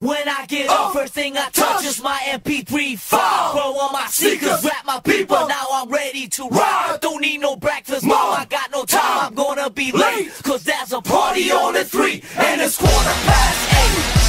When I get up, first thing I touch is my MP3 file. Throw on my sneakers, rap my people, now I'm ready to ride. Don't need no breakfast, mom, I got no time, I'm gonna be late. Cause there's a party on the three, and it's quarter past eight.